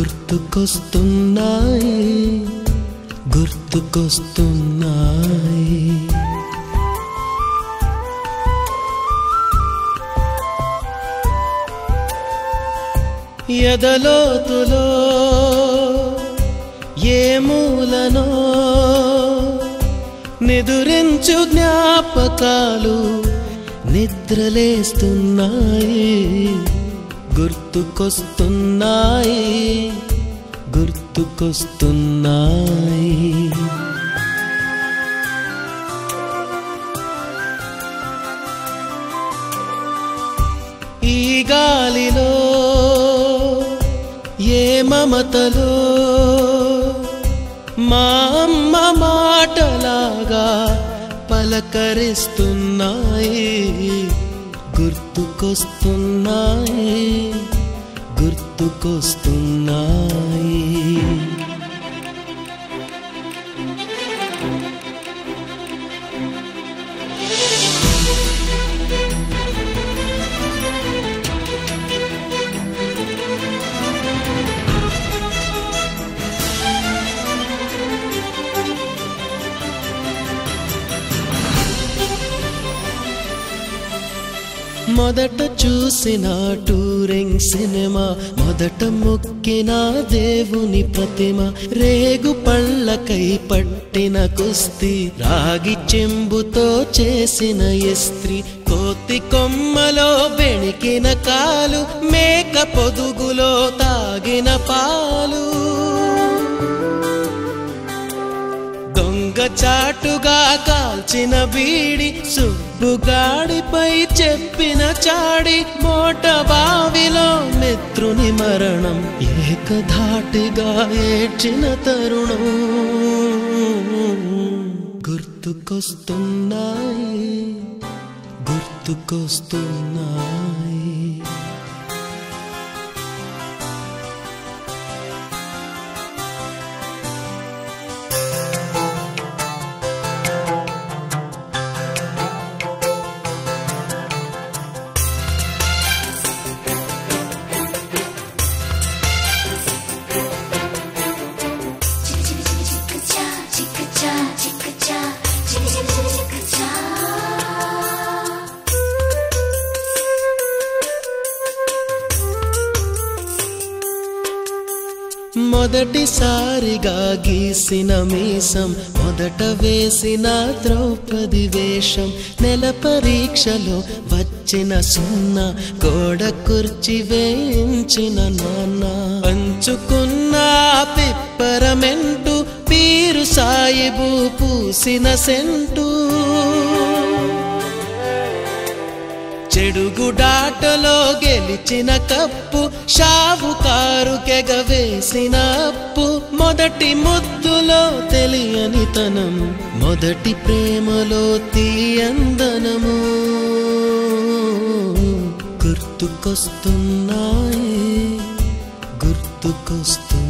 గుర్తుకొస్తున్నాయి గుర్తుకొస్తున్నాయి. ఎదలోతులో ఏ మూలనో నిదురించు జ్ఞాపకాలు నిద్రలేస్తున్నాయి. గుర్తుకొస్తున్నాయి గుర్తుకొస్తున్నాయి. ఈ గాలిలో ఏ మమతలో? మా అమ్మ మాటలాగా పలకరిస్తున్నాయి. గుర్తుకొస్తున్నాయి గుర్తుకొస్తున్నాయి. మొదట చూసిన టూరింగ్ సినిమా మొదట మొక్కిన దేవుని ప్రతిమ రేగు పళ్ళకై పట్టిన కుస్తీ రాగి చెంబుతో చేసిన ఇస్త్రీ కోతి కొమ్మలో బెణికిన కాలు మేక పొదుగులో తాగిన పాలు. చాటుగా కాల్చిన బీడి సుబ్బుగాడిపై చెప్పిన చాడి మోట బావిలో మిత్రుని మరణం ఏకధాటిగా ఏడ్చిన తరుణం. గుర్తుకొస్తున్నాయి గుర్తుకొస్తున్నాయి. మొదటిసారిగా గీసిన మీసం మొదట వేసిన ద్రౌపది వేషం. నెల పరీక్షలో వచ్చిన సున్నా గోడ కుర్చి వేయించిన నాన్న. పంచుకున్న పిప్పరమెంటు పీరు సాయిబు పూసిన సెంటూ. చెడుగుడాటలో గెలిచిన కప్పు షావుకారు కెగవేసిన అప్పు. మొదటి ముద్దులో తెలియని తనం మొదటి ప్రేమలో తీయందనము. గుర్తుకొస్తున్నాయి గుర్తుకొస్తు